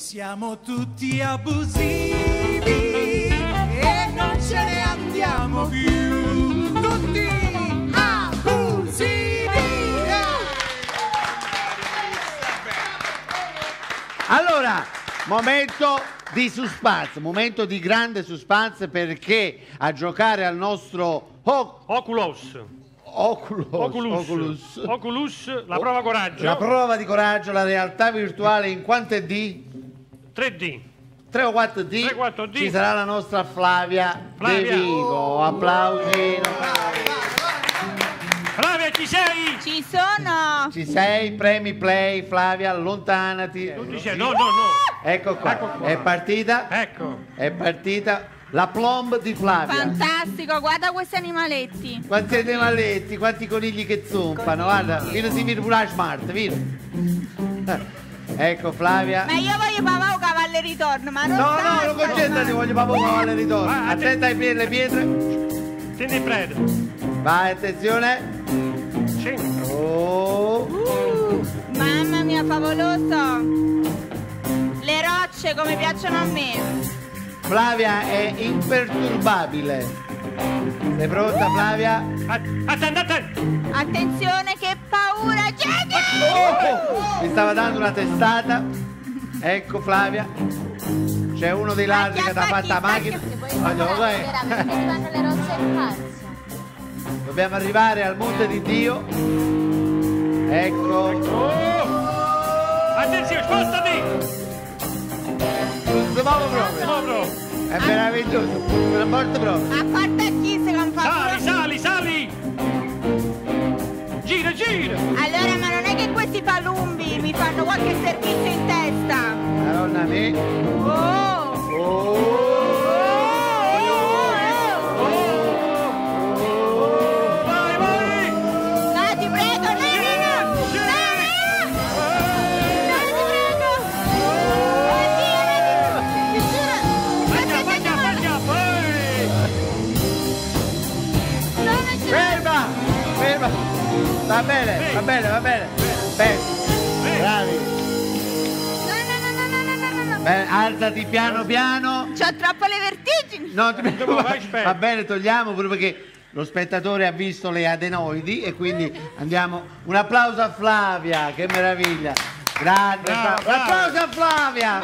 Siamo tutti abusivi e non ce ne andiamo più. Tutti abusivi. Allora, momento di suspense, momento di grande suspense perché a giocare al nostro o- Oculus. Oculus, Oculus. Oculus. Oculus, la prova coraggio. La prova di coraggio, la realtà virtuale in quante D? 3D. 3 o 4 D? 3 o 4 D. Ci sarà la nostra Flavia, Flavia. De Vigo. Applausino. Flavia, ci sei? Ci sono! Ci sei? Premi play, Flavia, allontanati. Tu dici no, no, no. Ecco qua. Ecco qua. È partita? Ecco. È partita la plomb di Flavia. Fantastico, guarda questi animaletti. Quanti animaletti, quanti conigli che zompano, guarda, vieni si la smart, vieni. Ecco Flavia. Ma io voglio papà o cavallo ritorno, ma non No, no, non concentrati, voglio proprio cavallo ritorno. Ah, Attenta ai piedi, le pietre. Tieni il prede. Vai, attenzione. Scendi. Oh. Uh, mamma mia, favoloso! Le rocce come piacciono a me. Flavia è imperturbabile. Sei pronta Flavia? Attenti, attenti. Attenzione, che paura! Gente! Oh, mi stava dando una testata. Ecco Flavia. C'è uno dei ladri che ti ha fatto la macchina. Voglio, faccia. Dobbiamo arrivare al monte di Dio. Ecco. Oh! Attenzione, spostati! Non si muove proprio. È meraviglioso. Una morte proprio. A parte a chi se con Sali, questi palumbi mi fanno qualche servizio in testa. Madonna me. Oh. Oh. Va bene, va bene, va bene. Bene. Bravi. No, no, no, no, no, no, no, no! Bene, alzati piano piano. C'ho troppo le vertigini! No, ti. Va bene, togliamo pure perché lo spettatore ha visto le adenoidi e quindi andiamo. Un applauso a Flavia, che meraviglia. Grande, brava. applauso a Flavia.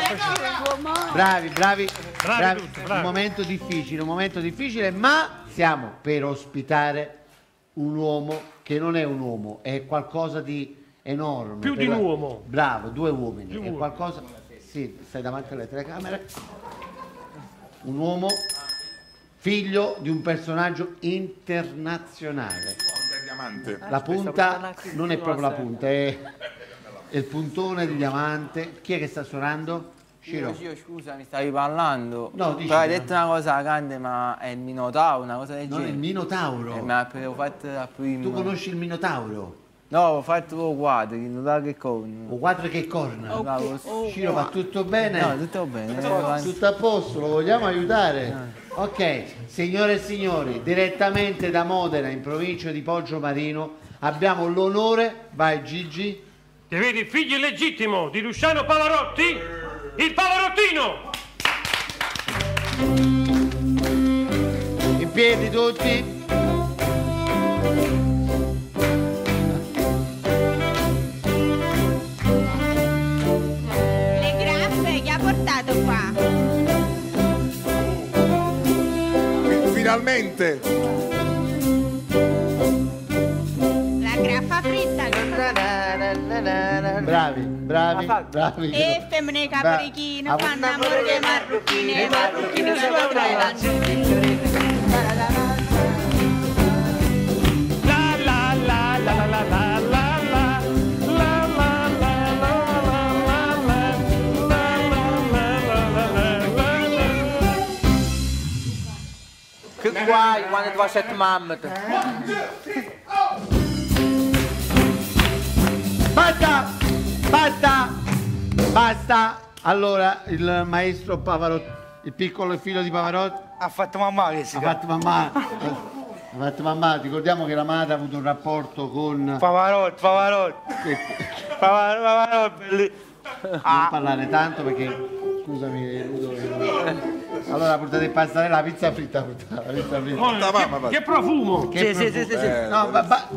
Bravi, bravi, Bravi tutti, bravi. Un momento difficile, un momento difficile, ma siamo per ospitare un uomo che non è un uomo, è qualcosa di enorme. Più di un uomo. Bravo, due uomini. Più è uomini. qualcosa. Sì, stai davanti alle telecamere. Un uomo figlio di un personaggio internazionale. diamante. La punta non è proprio la punta, è, il puntone di diamante. Chi è che sta suonando? Ciro. Io, io, scusa, mi stavi parlando. No, dici, Però hai no. detto una cosa grande, ma è il Minotauro, una cosa del Non è il genere. Minotauro. Eh, ma avevo fatto la prima. Tu conosci il Minotauro? No, ho fatto lo quadro, Minotauro che con. O quadro che corna? Bravo. Ciro, va tutto bene? No, tutto bene. eh. Tutto a posto, lo vogliamo aiutare? Ok, signore e signori, direttamente da Modena, in provincia di Poggio Marino, abbiamo l'onore, vai Gigi, Ti vedi il figlio illegittimo di Luciano Pavarotti? Il Pavarottino! in piedi tutti. Finalmente! La graffa fritta. Bravi, bravi, bravi. E femmine caprichino fanno amore marruchine, marruchine che guai quando ti faccio mamma. Basta, basta, basta. Allora, il maestro Pavarotti, il piccolo figlio di Pavarotti, Ha fatto mamma che si ha fatto mamma. Ha fatto mamma, ricordiamo che la madre ha avuto un rapporto con... Pavarotti, Pavarotti. Pavarotti, Pavarotti, Non parlare tanto perché. Scusami, Ludo. Allora portate in pastarella la pizza fritta, portate la pizza fritta. Oh, mamma, che, che profumo! Che Sì, sì, sì, sì, sì. No, ma, ma-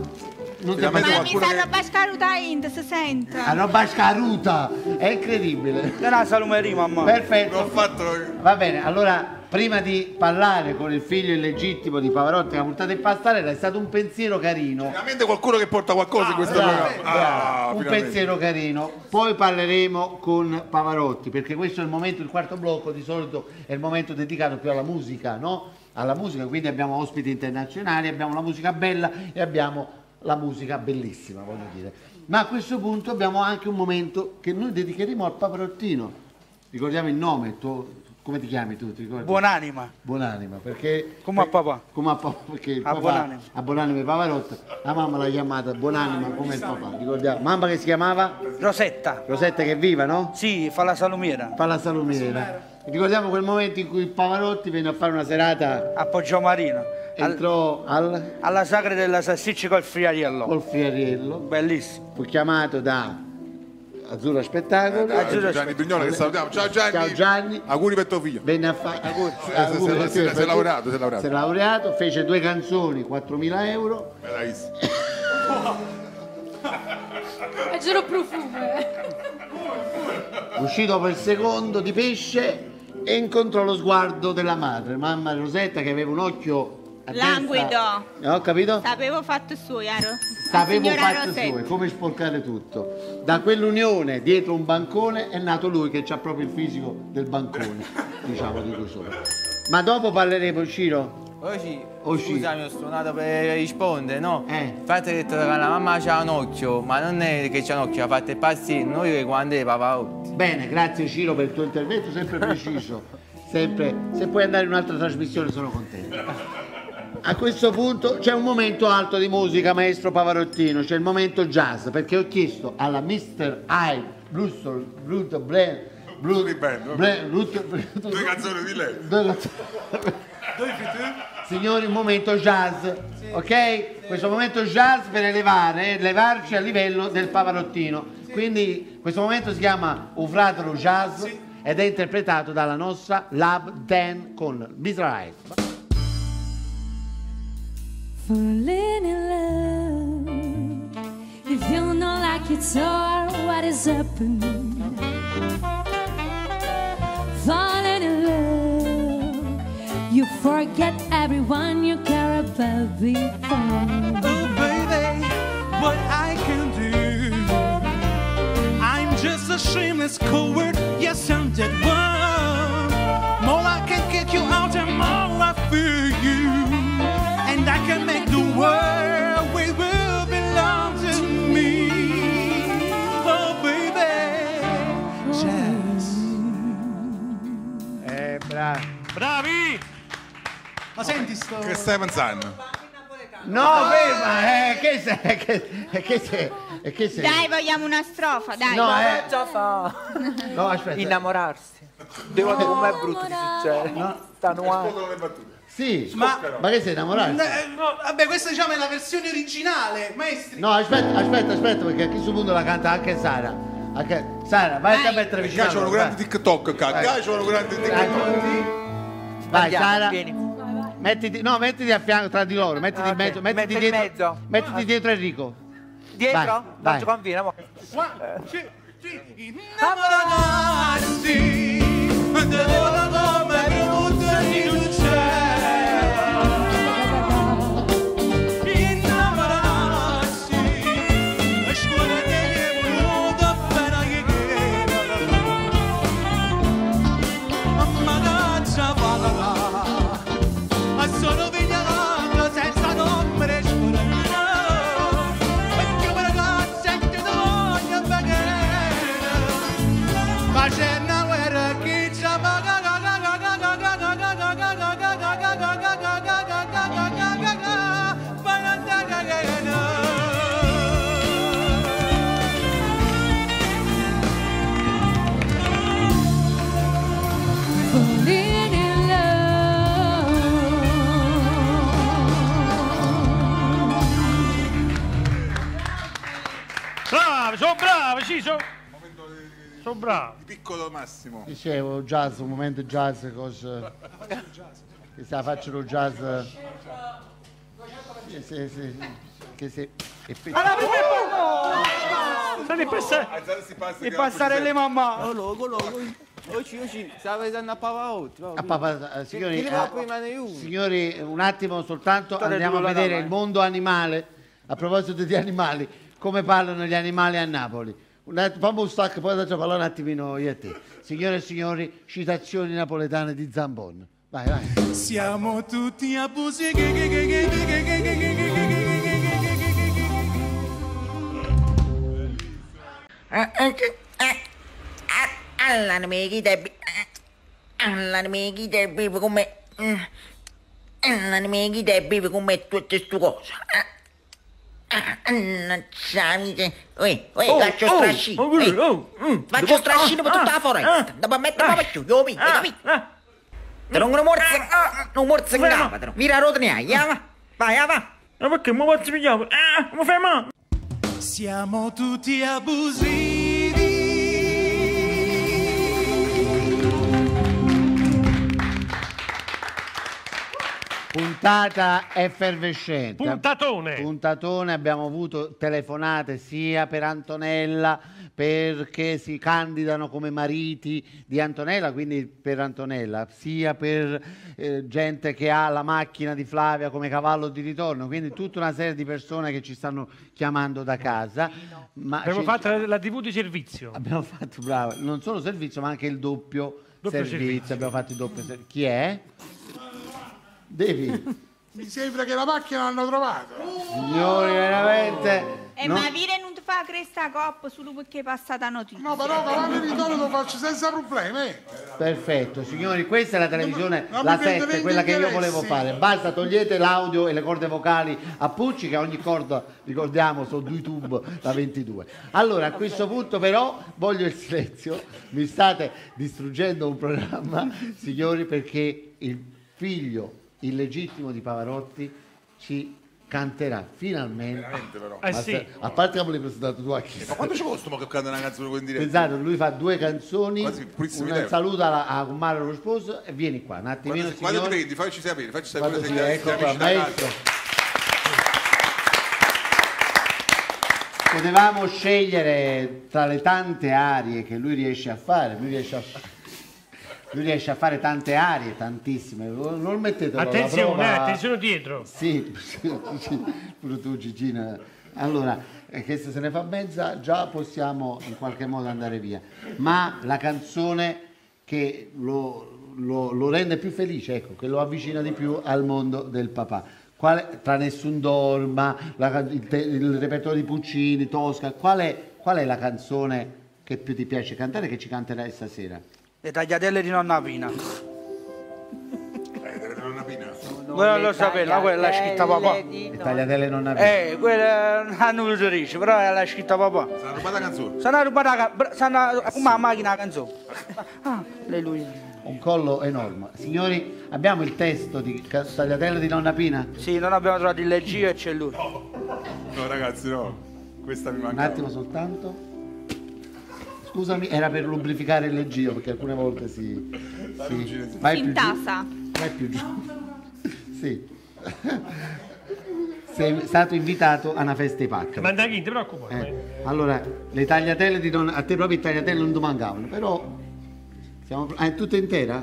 non ti Ma mi sa roba scaruta int, si sente. La roba scaruta, è incredibile. Era salumeria, mamma. L'ho Perfetto. fatto. Va bene, allora prima di parlare con il figlio illegittimo di Pavarotti che ha portato in pastarella è stato un pensiero carino. Finalmente qualcuno che porta qualcosa in questo Bravo, programma. Ah, un finalmente. pensiero carino. Poi parleremo con Pavarotti, perché questo è il momento, il quarto blocco di solito è il momento dedicato più alla musica, no? Alla musica, quindi abbiamo ospiti internazionali, abbiamo la musica bella e abbiamo la musica bellissima, voglio dire. Ma a questo punto abbiamo anche un momento che noi dedicheremo al Pavarottino. Ricordiamo il nome, tu- come ti chiami tu? Ti? Buonanima. Buonanima, perché... Come a papà. Come a papà, perché il A papà, Buonanima. a Buonanima Pavarotti, la mamma l'ha chiamata Buonanima come il papà, ricordiamo. Mamma che si chiamava? Rosetta. Rosetta che è viva, no? Sì, fa la salumiera. Fa la salumiera. Ricordiamo quel momento in cui il Pavarotti venne a fare una serata, A Poggiomarino. Entrò al, alla sagra della salsiccia col friariello. col fieriello, Bellissimo. fu chiamato da Azzurro Spettacolo, Azzurro- Gianni Brignone che salutiamo. Ciao Gianni. Ciao Gianni. Auguri per tuo figlio. venne a fare... si- si- si- è laureato, si è laureato. Si è laureato, fece due canzoni, 4.000 euro, Bravissimo. È giuro profumo. eh. uscì dopo il secondo di pesce e incontrò lo sguardo della madre, mamma Rosetta che aveva un occhio Languido. Eh, Ho capito? Sapevo fatto suo, ero. Sapevo fatto suo, come sporcare tutto. Da quell'unione dietro un bancone è nato lui che ha proprio il fisico del bancone, diciamo di sopra. Ma dopo parleremo, Ciro. Oggi, Oggi. scusami, ho suonato per rispondere, no? Eh. Infatti ho detto che la mamma c'ha un occhio, ma non è che c'ha un occhio, ha fatto il pazzino, noi che quando è Pavarotti. Bene, grazie Ciro per il tuo intervento, sempre preciso. Sempre, se puoi andare in un'altra trasmissione sono contento. A questo punto c'è un momento alto di musica, maestro Pavarottino, c'è il momento jazz, perché ho chiesto alla Mr. I, Brustol, Brut, Blair, Brut, Di band, Blair, Brut, Due canzoni di lei. Due canzoni. Signori, un momento jazz, ok? Questo momento jazz per elevare, levarci a livello del Pavarottino. Quindi questo momento si chiama Un fratello jazz ed è interpretato dalla nostra Love Dan con Mr. Eyes. Falling in love. You know like it's all what is happening. Falling in love. You forget everyone you care about before. Oh, baby, what I can do. I'm just a shameless coward. Yes, I'm that Ma senti sto... Che stai pensando? No, ferma, eh, che sei, che, che sei, eh, che sei? Dai, vogliamo una strofa, dai. No, eh, Già fa no, aspetta. innamorarsi. Devo dire com'è brutto di succede. Stanno a... Scusa le battute. Sì, Ma- ma che sei innamorato? Eh, no, vabbè, questa diciamo è la versione originale, maestri. No, aspetta, aspetta, aspetta, perché a questo punto la canta anche Sara. Anche... Sara, vai a mettere vicino. A un loro, grande TikTok, Vai. c'è un grande vai. TikTok. Vai, Andiamo, Sara. vieni. Mettiti, no, mettiti a fianco tra di loro, mettiti in Ok, mezzo, mettiti metto in dietro, mezzo. mettiti dietro Enrico. Dietro? Vai, non vai. ci conviene, mo. Innamorarsi, devo come brutta di Innamorarsi, sì, sono... molto bravo. Piccolo Massimo. Dicevo jazz, un momento jazz, cosa... Che sta facendo jazz... Sì, sì, sì, che se... e pe- Stai passare. Alzarsi passa E che passare le mamma. Oh, logo, logo. Oggi, oggi, stava vedendo a Pavarotti. Ah, papà, eh, signori, eh, di signori, un attimo soltanto Storia andiamo a di vedere il mondo animale. A proposito di animali, come parlano gli animali a Napoli. Un attimo, fammi un stacco, poi faccio parlare un attimino io e te. Signore e signori, citazioni napoletane di Zambon. Vai, vai. Siamo tutti abusi. Alla amici del alla amici del bevi come alla amici del bevi come tutte queste cose Ah, Annacciamite. Uè, uè, oh, faccio oh, strascino. Oh, eh. oh, mm, faccio devo, strascino per ah, tutta la foresta. Devo mettere ah, ah giù, io capito, capito? Te non lo morsa, non morsa in gamba, te non. Vira rotinai, eh, va. Vai, eh, va. Ma perché mi posso pigliare? Ah, mi fai male. Siamo tutti abusivi. Puntata effervescente. Puntatone. Puntatone, abbiamo avuto telefonate sia per Antonella perché si candidano come mariti di Antonella, quindi per Antonella, sia per eh, gente che ha la macchina di Flavia come cavallo di ritorno, quindi tutta una serie di persone che ci stanno chiamando da casa. Ma Abbiamo fatto la, la TV di servizio. abbiamo fatto bravo, non solo servizio ma anche il doppio, Doppio servizio. servizio. abbiamo fatto il doppio servizio. Chi è? Devi. Mi sembra che la macchina l'hanno trovata. Signori, veramente... E no- ma dire non ti fa cresta coppa solo perché è passata notizia. No, però cavallo di ritorno lo faccio senza problemi. eh. Perfetto, signori, questa è la televisione, mi la prendete 7, in quella che io volevo fare. Basta, togliete l'audio e le corde vocali a Pucci, che ogni corda, ricordiamo, su YouTube la 22. Allora, a questo punto però voglio il silenzio, mi state distruggendo un programma, signori, perché il figlio illegittimo di Pavarotti ci canterà finalmente. Veramente però. Eh sì. A parte che me l'hai presentato tu a chi Ma quanto ci costa mo che canta una canzone con diretta? Pensate, lui fa due canzoni, una saluta la, a Mare lo sposo e vieni qua, un attimino Quando, quando ti prendi, facci sapere, facci sapere Quando se ecco qua, maestro. Potevamo scegliere tra le tante arie che lui riesce a fare, lui riesce a, lui riesce a fare tante arie, tantissime, non alla Attenzione, prova. attenzione dietro. Sì, pure tu Gigina. Allora, eh, che se se ne fa mezza già possiamo in qualche modo andare via. Ma la canzone che lo, lo- lo rende più felice, ecco, che lo avvicina di più al mondo del papà. Quale, tra Nessun Dorma, la il, il repertorio di Puccini, Tosca, qual è, qual è la canzone che più ti piace cantare che ci canterai stasera? Le tagliatelle di nonna Pina. Eh, deve avere una pina. Quella lo sapevo, ma quella l'ha scritta papà. Le tagliatelle non avete. Eh, quella hanno voluto dire, però l'ha scritta papà. Sarà rubata la canzone. Sono rubata la ca- bra- sono come la macchina la canzone. Ah, alleluia. Un collo enorme. Signori, abbiamo il testo di Tagliatelle di Nonna Pina? Sì, non abbiamo trovato il leggio e c'è lui. No ragazzi, no. Questa mi Un manca. attimo soltanto. Scusami, era per lubrificare il leggio perché alcune volte si. si vai Si più giù. intasa. Vai più giù. Sì. Sei stato invitato a una festa di pacca. Manda chi, ti preoccupare. Eh, allora, le tagliatelle di Nonna. A te proprio i tagliatelle non ti mancavano, però. Siamo... Ah, è tutta intera?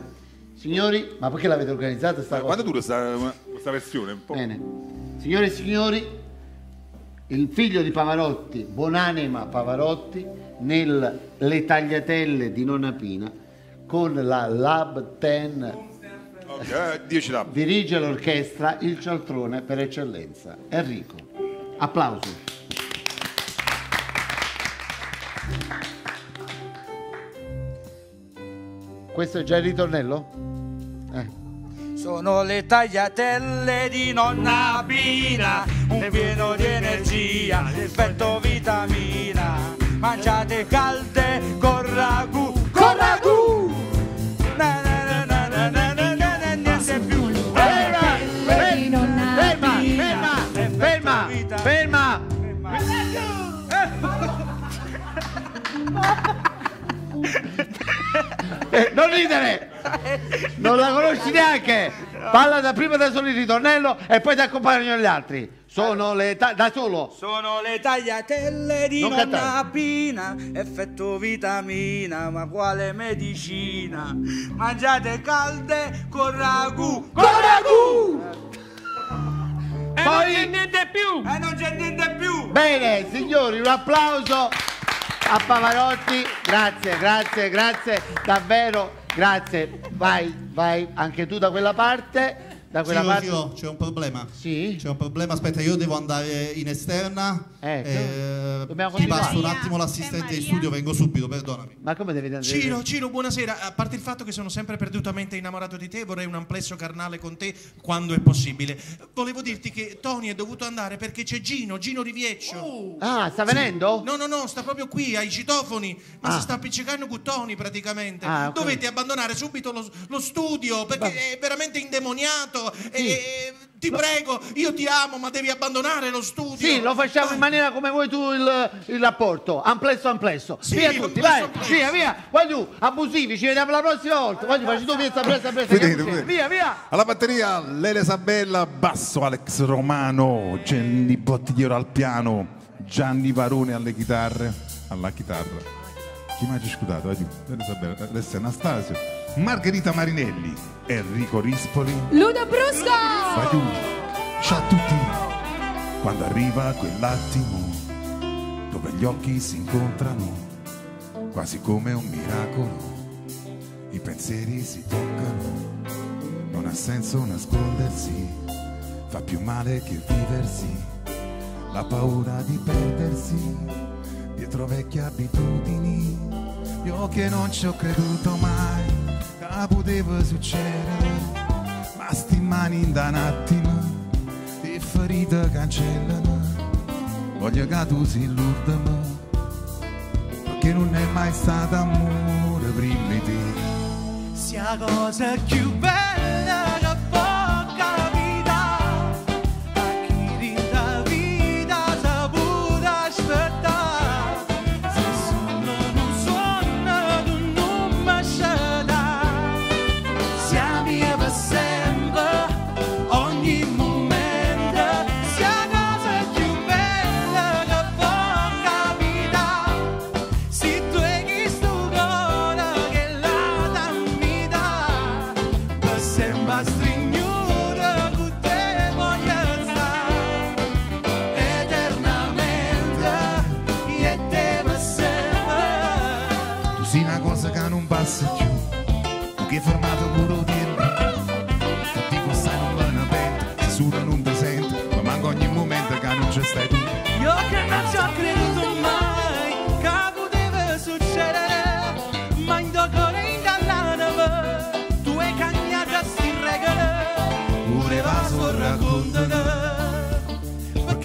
Signori, ma perché l'avete organizzata sta cosa? Quanto dura sta, questa versione? Un po'. Bene. Signore e signori, il figlio di Pavarotti, Bonanima Pavarotti, nel Le tagliatelle di Nonna Pina, con la Lab 10 Ok, eh, 10 lab. dirige l'orchestra il cialtrone per eccellenza, Enrico. Applausi. Questo è già il ritornello? Eh. Sono le tagliatelle di nonna Pina, un pieno di energia, effetto vitamina. Mangiate calde ridere! Non la conosci neanche! Parla da prima da solo il ritornello e poi ti accompagnano gli altri. Sono le ta- da solo. Sono le tagliatelle di Non nonna cantare. Pina, effetto vitamina, ma quale medicina? Mangiate calde con ragù. Con ragù! E non Poi- c'è niente più! E non c'è niente più! Bene, signori, un applauso a Pavarotti. Grazie, grazie, grazie, davvero, grazie. Vai, vai, anche tu da quella parte. Da quella Giro, parte. C'è un problema. Sì? C'è un problema, aspetta, io devo andare in esterna. Ecco. Eh, Dobbiamo ti continuare. passo un attimo l'assistente in studio, vengo subito, perdonami. Ma come devi andare? Ciro, Ciro, buonasera. A parte il fatto che sono sempre perdutamente innamorato di te, vorrei un amplesso carnale con te quando è possibile. Volevo dirti che Tony è dovuto andare perché c'è Gino, Gino Rivieccio. Ah, sta Sì. venendo? No, no, no, sta proprio qui ai citofoni, ma Ah. si sta appiccicando con Tony praticamente. Ah, ok. Dovete abbandonare subito lo, lo studio perché è veramente indemoniato. E, e- ti prego, io ti amo, ma devi abbandonare lo studio. Sì, lo facciamo in maniera come vuoi tu il, il rapporto. Amplesso, amplesso. Sì, via tutti, vai. amplesso. Via, via. Vai tu, abusivi, ci vediamo la prossima volta. Vai, facci tu, pressa, pressa. che Vedete, abusivi. vedete. Via, via. Alla batteria Lele Sabella, basso Alex Romano, Jenny Bottigliero al piano, Gianni Varone alle chitarre, alla chitarra. Chi? Vai giù. Lele Sabella, Alessia Anastasio, Margherita Marinelli, Enrico Rispoli, Ludo Brusco! giù. Ciao a tutti. Quando arriva quell'attimo dove gli occhi si incontrano, quasi come un miracolo, i pensieri si toccano, non ha senso nascondersi, fa più male che viversi, la paura di perdersi dietro vecchie abitudini, io che non ci ho creduto mai, che poteva succedere, ma sti mani da un attimo, ti ferite cancellano, voglio che tu si illudami che non è mai stato amore prima di te. sia cosa più bella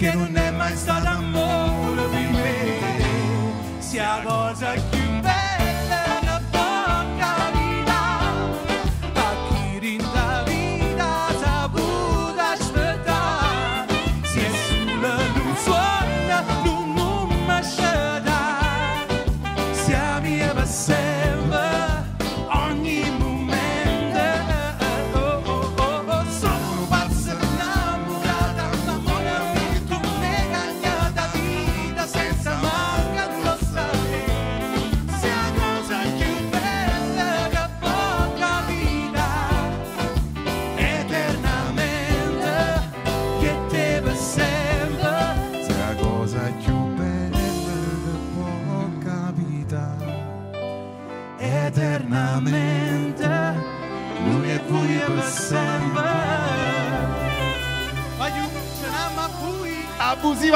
perché non è mai stato amore per me, sia cosa più